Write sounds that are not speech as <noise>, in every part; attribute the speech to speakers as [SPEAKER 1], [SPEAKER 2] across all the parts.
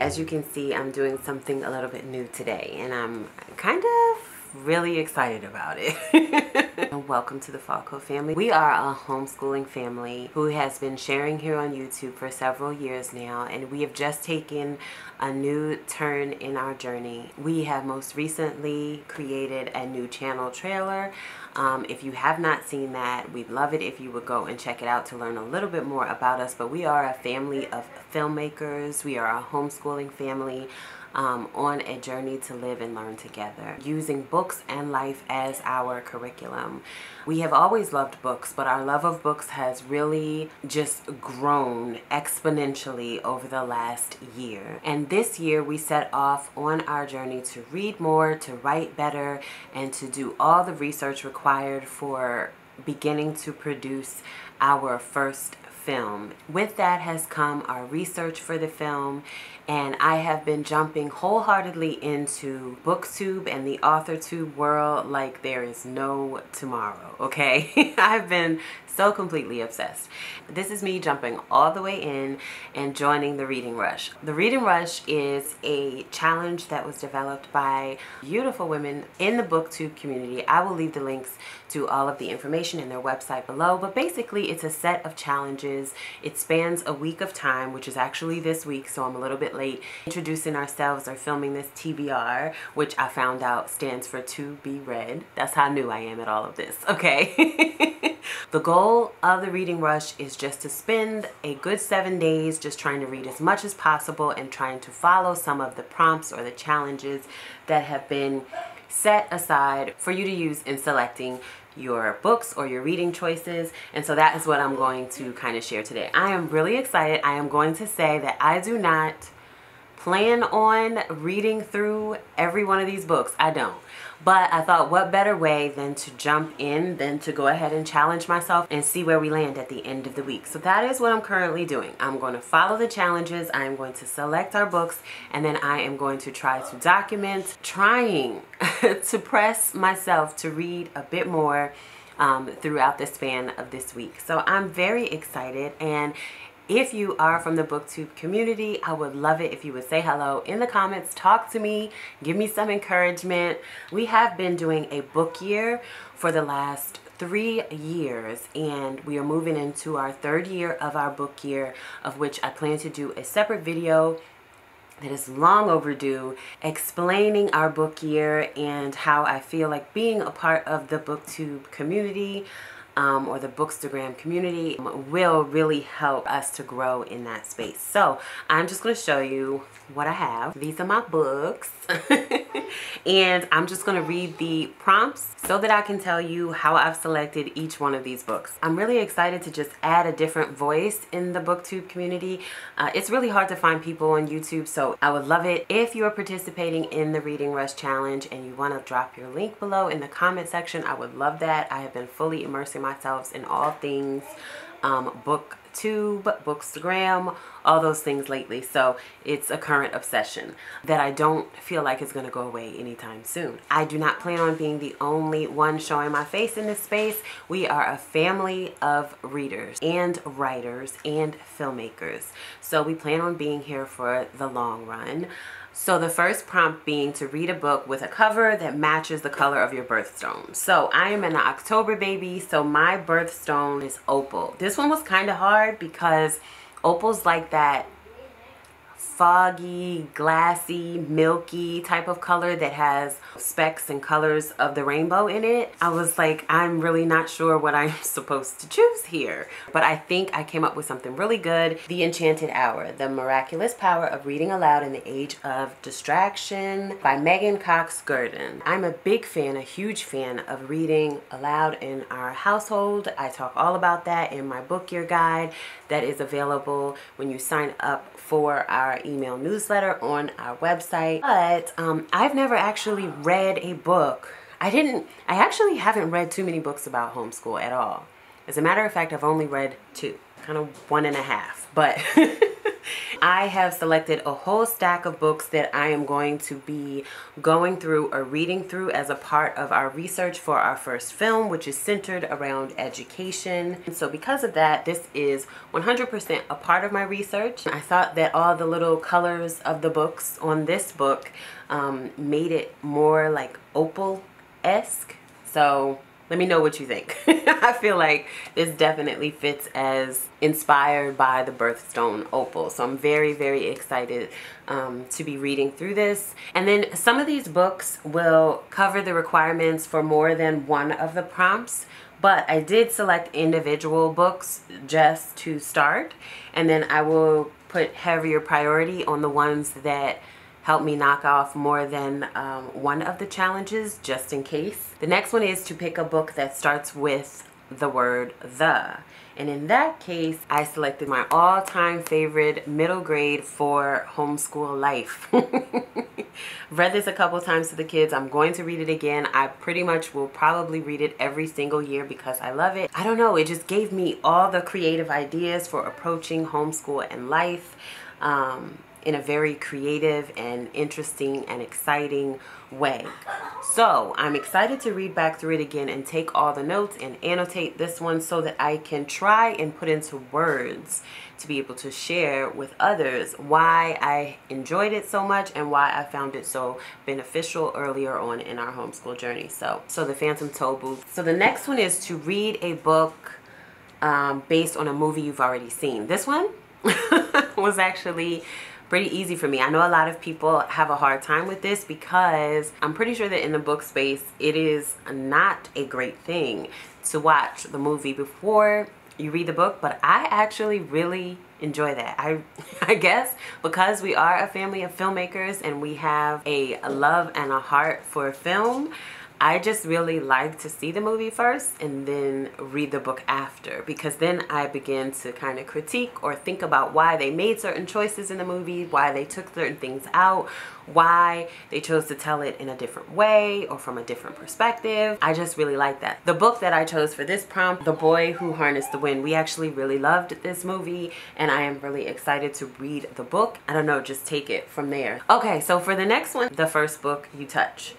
[SPEAKER 1] As you can see, I'm doing something a little bit new today and I'm kind of really excited about it. <laughs> <laughs> Welcome to the FallCo family. We are a homeschooling family who has been sharing here on YouTube for several years now and we have just taken a new turn in our journey. We have most recently created a new channel trailer um, if you have not seen that, we'd love it if you would go and check it out to learn a little bit more about us. But we are a family of filmmakers. We are a homeschooling family um, on a journey to live and learn together using books and life as our curriculum. We have always loved books, but our love of books has really just grown exponentially over the last year. And this year we set off on our journey to read more, to write better, and to do all the research required for beginning to produce our first film. With that has come our research for the film and I have been jumping wholeheartedly into booktube and the authortube world like there is no tomorrow okay <laughs> I've been so completely obsessed. This is me jumping all the way in and joining the reading rush. The reading rush is a challenge that was developed by beautiful women in the booktube community. I will leave the links to all of the information in their website below but basically it's a set of challenges. It spans a week of time which is actually this week so I'm a little bit late. Introducing ourselves or filming this TBR, which I found out stands for to be read. That's how new I am at all of this, okay? <laughs> the goal of the reading rush is just to spend a good seven days just trying to read as much as possible and trying to follow some of the prompts or the challenges that have been set aside for you to use in selecting your books or your reading choices and so that is what I'm going to kind of share today. I am really excited. I am going to say that I do not plan on reading through every one of these books. I don't. But I thought what better way than to jump in than to go ahead and challenge myself and see where we land at the end of the week. So that is what I'm currently doing. I'm going to follow the challenges. I'm going to select our books and then I am going to try to document trying <laughs> to press myself to read a bit more um, throughout the span of this week. So I'm very excited and if you are from the booktube community i would love it if you would say hello in the comments talk to me give me some encouragement. We have been doing a book year for the last three years and we are moving into our third year of our book year of which i plan to do a separate video that is long overdue explaining our book year and how I feel like being a part of the booktube community um, or the Bookstagram community will really help us to grow in that space. So I'm just going to show you what I have. These are my books. <laughs> and I'm just going to read the prompts so that I can tell you how I've selected each one of these books. I'm really excited to just add a different voice in the booktube community. Uh, it's really hard to find people on YouTube so I would love it if you're participating in the Reading Rush Challenge and you want to drop your link below in the comment section. I would love that. I have been fully immersing myself in all things um, book tube, bookstagram, all those things lately. So it's a current obsession that I don't feel like is going to go away anytime soon. I do not plan on being the only one showing my face in this space. We are a family of readers and writers and filmmakers. So we plan on being here for the long run. So the first prompt being to read a book with a cover that matches the color of your birthstone. So I am an October baby, so my birthstone is opal. This one was kind of hard because opal's like that foggy, glassy, milky type of color that has specks and colors of the rainbow in it. I was like, I'm really not sure what I'm <laughs> supposed to choose here. But I think I came up with something really good. The Enchanted Hour, The Miraculous Power of Reading Aloud in the Age of Distraction by Meghan Cox Gurdon. I'm a big fan, a huge fan of reading aloud in our household. I talk all about that in my book year guide that is available when you sign up for our email newsletter on our website. But um, I've never actually read a book. I didn't, I actually haven't read too many books about homeschool at all. As a matter of fact, I've only read two, kind of one and a half. But <laughs> I have selected a whole stack of books that I am going to be going through or reading through as a part of our research for our first film, which is centered around education. And so because of that, this is 100% a part of my research. I thought that all the little colors of the books on this book um, made it more like opal-esque. So let me know what you think. <laughs> I feel like this definitely fits as inspired by the birthstone opal. So I'm very, very excited um, to be reading through this. And then some of these books will cover the requirements for more than one of the prompts. But I did select individual books just to start. And then I will put heavier priority on the ones that help me knock off more than um, one of the challenges just in case. The next one is to pick a book that starts with the word the. And in that case, I selected my all-time favorite middle grade for homeschool life. <laughs> Read this a couple times to the kids. I'm going to read it again. I pretty much will probably read it every single year because I love it. I don't know, it just gave me all the creative ideas for approaching homeschool and life. Um, in a very creative and interesting and exciting way. So I'm excited to read back through it again and take all the notes and annotate this one so that I can try and put into words to be able to share with others why I enjoyed it so much and why I found it so beneficial earlier on in our homeschool journey. So, so the Phantom Booth. So the next one is to read a book um, based on a movie you've already seen. This one <laughs> was actually pretty easy for me. I know a lot of people have a hard time with this because I'm pretty sure that in the book space, it is not a great thing to watch the movie before you read the book, but I actually really enjoy that. I, <laughs> I guess because we are a family of filmmakers and we have a love and a heart for film, I just really like to see the movie first and then read the book after because then I begin to kind of critique or think about why they made certain choices in the movie, why they took certain things out, why they chose to tell it in a different way or from a different perspective. I just really like that. The book that I chose for this prompt, The Boy Who Harnessed the Wind, we actually really loved this movie and I am really excited to read the book. I don't know, just take it from there. Okay, so for the next one, the first book you touch.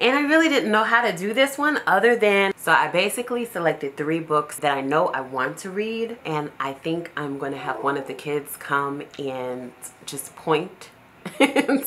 [SPEAKER 1] And I really didn't know how to do this one other than, so I basically selected three books that I know I want to read. And I think I'm going to have one of the kids come and just point <laughs>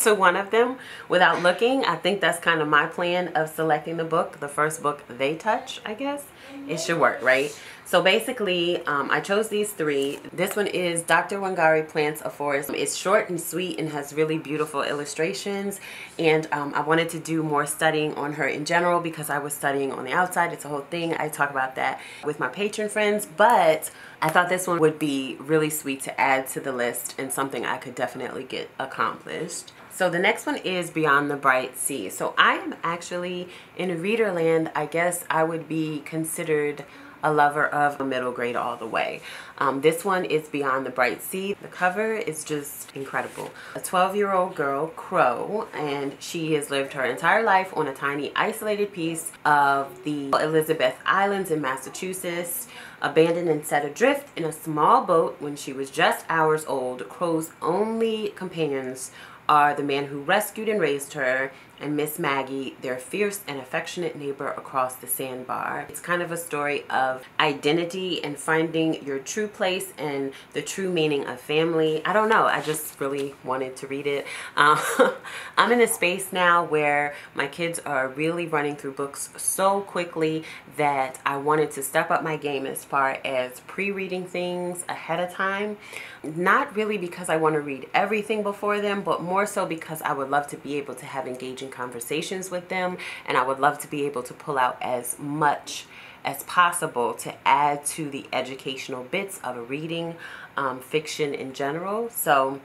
[SPEAKER 1] to one of them without looking. I think that's kind of my plan of selecting the book. The first book they touch, I guess. It should work, right? So basically, um, I chose these three. This one is Dr. Wangari Plants a Forest. It's short and sweet and has really beautiful illustrations. And um, I wanted to do more studying on her in general because I was studying on the outside. It's a whole thing. I talk about that with my Patreon friends. But I thought this one would be really sweet to add to the list and something I could definitely get accomplished. So the next one is Beyond the Bright Sea. So I am actually in Readerland. I guess I would be considered a lover of middle grade all the way. Um, this one is Beyond the Bright Sea. The cover is just incredible. A 12 year old girl, Crow, and she has lived her entire life on a tiny isolated piece of the Elizabeth Islands in Massachusetts. Abandoned and set adrift in a small boat when she was just hours old, Crow's only companions are the man who rescued and raised her and Miss Maggie, their fierce and affectionate neighbor across the sandbar. It's kind of a story of identity and finding your true place and the true meaning of family. I don't know. I just really wanted to read it. Um, <laughs> I'm in a space now where my kids are really running through books so quickly that I wanted to step up my game as far as pre-reading things ahead of time. Not really because I want to read everything before them, but more so because I would love to be able to have engaging conversations with them and I would love to be able to pull out as much as possible to add to the educational bits of reading um, fiction in general. So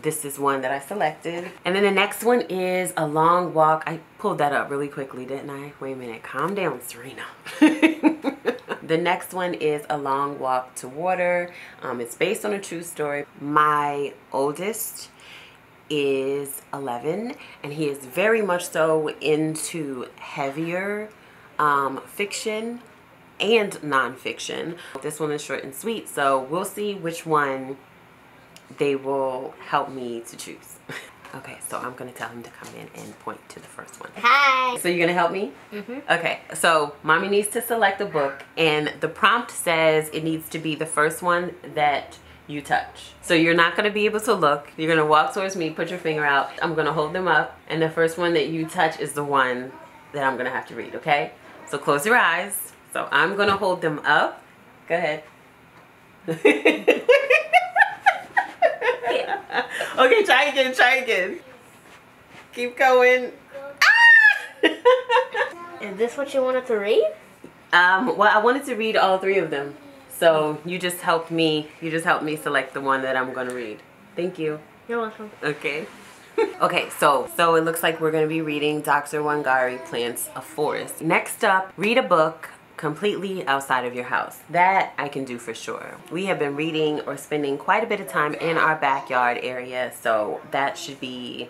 [SPEAKER 1] this is one that I selected. And then the next one is A Long Walk. I pulled that up really quickly, didn't I? Wait a minute. Calm down, Serena. <laughs> the next one is A Long Walk to Water. Um, it's based on a true story. My oldest is 11 and he is very much so into heavier um, fiction and nonfiction. This one is short and sweet, so we'll see which one they will help me to choose. Okay, so I'm gonna tell him to come in and point to the first one.
[SPEAKER 2] Hi.
[SPEAKER 1] So you're gonna help me?
[SPEAKER 2] Mm-hmm.
[SPEAKER 1] Okay, so mommy needs to select a book and the prompt says it needs to be the first one that you touch. So you're not gonna be able to look. You're gonna walk towards me, put your finger out. I'm gonna hold them up and the first one that you touch is the one that I'm gonna have to read, okay? So close your eyes. So I'm gonna hold them up. Go ahead. <laughs> okay, try again, try again. Keep going. <laughs>
[SPEAKER 2] Is this what you wanted to read?
[SPEAKER 1] Um, well, I wanted to read all three of them. So you just helped me, you just helped me select the one that I'm gonna read. Thank you.
[SPEAKER 2] You're welcome.
[SPEAKER 1] Okay. <laughs> okay, so so it looks like we're gonna be reading Dr. Wangari Plants a Forest. Next up, read a book completely outside of your house. That I can do for sure. We have been reading or spending quite a bit of time in our backyard area, so that should be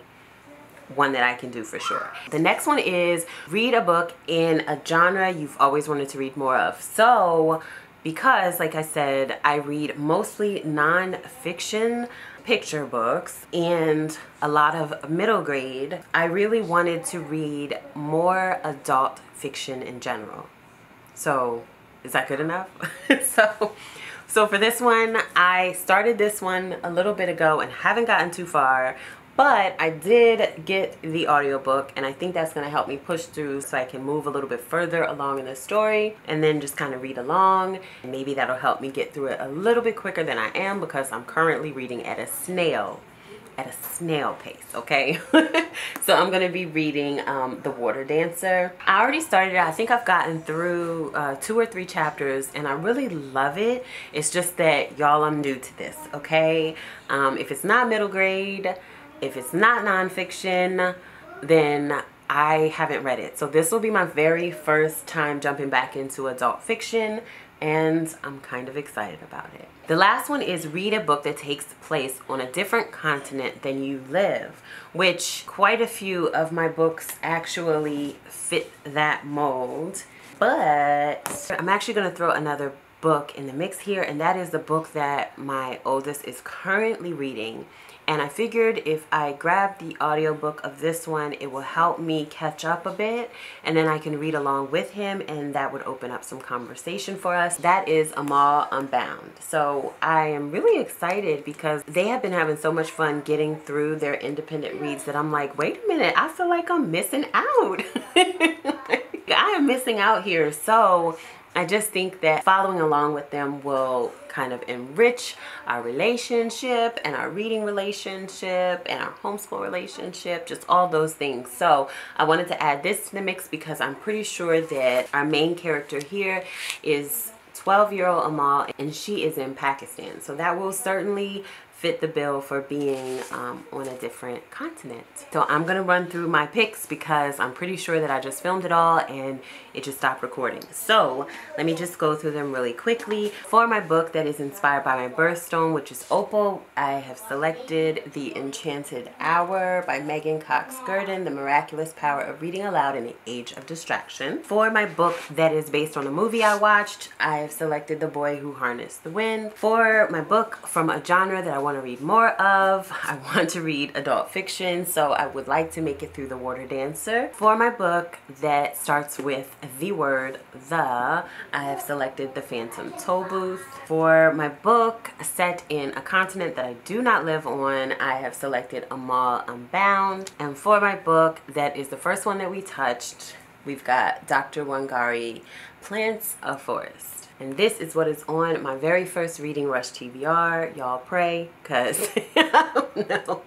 [SPEAKER 1] one that I can do for sure. The next one is read a book in a genre you've always wanted to read more of. So because like I said, I read mostly non-fiction picture books and a lot of middle grade, I really wanted to read more adult fiction in general. So is that good enough? <laughs> so so for this one, I started this one a little bit ago and haven't gotten too far, but I did get the audiobook and I think that's going to help me push through so I can move a little bit further along in the story and then just kind of read along. Maybe that'll help me get through it a little bit quicker than I am because I'm currently reading at a snail at a snail pace okay? <laughs> So i'm to be reading um, the water dancer. I already started it. I think i've gotten through uh, two or three chapters and i really love it. It's just that y'all i'm new to this okay? Um, if it's not middle grade if it's not nonfiction, then I haven't read it. So this will be my very first time jumping back into adult fiction and I'm kind of excited about it. The last one is read a book that takes place on a different continent than you live, which quite a few of my books actually fit that mold. But I'm actually going to throw another book in the mix here and that is the book that my oldest is currently reading and I figured if I grab the audiobook of this one it will help me catch up a bit and then I can read along with him and that would open up some conversation for us. That is Amal Unbound. So I am really excited because they have been having so much fun getting through their independent reads that I'm like wait a minute I feel like I'm missing out. <laughs> I am missing out here so I just think that following along with them will kind of enrich our relationship and our reading relationship and our homeschool relationship, just all those things. So I wanted to add this to the mix because I'm pretty sure that our main character here is 12 year old Amal and she is in Pakistan. So that will certainly fit the bill for being um, on a different continent. So I'm gonna run through my picks because I'm pretty sure that I just filmed it all and it just stopped recording. So let me just go through them really quickly. For my book that is inspired by my birthstone, which is Opal, I have selected The Enchanted Hour by Meghan Cox Gurdon, The Miraculous Power of Reading Aloud in the Age of Distraction. For my book that is based on a movie I watched, I have selected The Boy Who Harnessed the Wind. For my book from a genre that I want want to read more of. <laughs> I want to read adult fiction, so I would like to make it through The Water Dancer. For my book that starts with the word the, I have selected The Phantom Tollbooth. For my book set in a continent that I do not live on, I have selected Amal Unbound. And for my book that is the first one that we touched, we've got Dr. Wangari Plants a Forest. And this is what is on my very first Reading Rush TBR. Y'all pray, because I <laughs> don't know.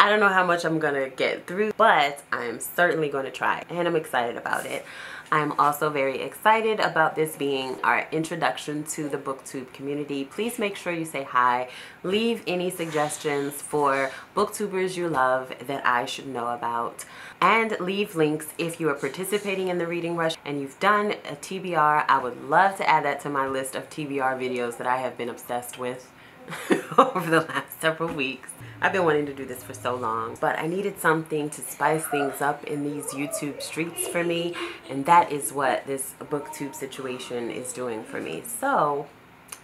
[SPEAKER 1] I don't know how much I'm going to get through, but I'm certainly going to try. And I'm excited about it. I'm also very excited about this being our introduction to the booktube community. Please make sure you say hi. Leave any suggestions for booktubers you love that I should know about. And leave links if you are participating in the Reading Rush and you've done a TBR. I would love to add that to my list of TBR videos that I have been obsessed with <laughs> over the last several weeks. I've been wanting to do this for so long, but I needed something to spice things up in these YouTube streets for me, and that is what this booktube situation is doing for me. So,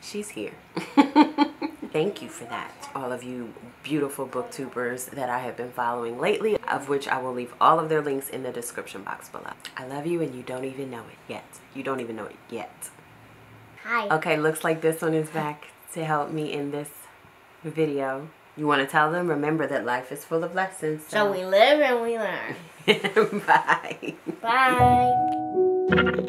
[SPEAKER 1] she's here. <laughs> thank you for that. All of you beautiful booktubers that I have been following lately, of which I will leave all of their links in the description box below. I love you and you don't even know it yet. You don't even know it yet.
[SPEAKER 2] Hi.
[SPEAKER 1] Okay, looks like this one is back to help me in this video. You want to tell them? Remember that life is full of lessons.
[SPEAKER 2] So we live and we learn. <laughs>
[SPEAKER 1] Bye.
[SPEAKER 2] Bye.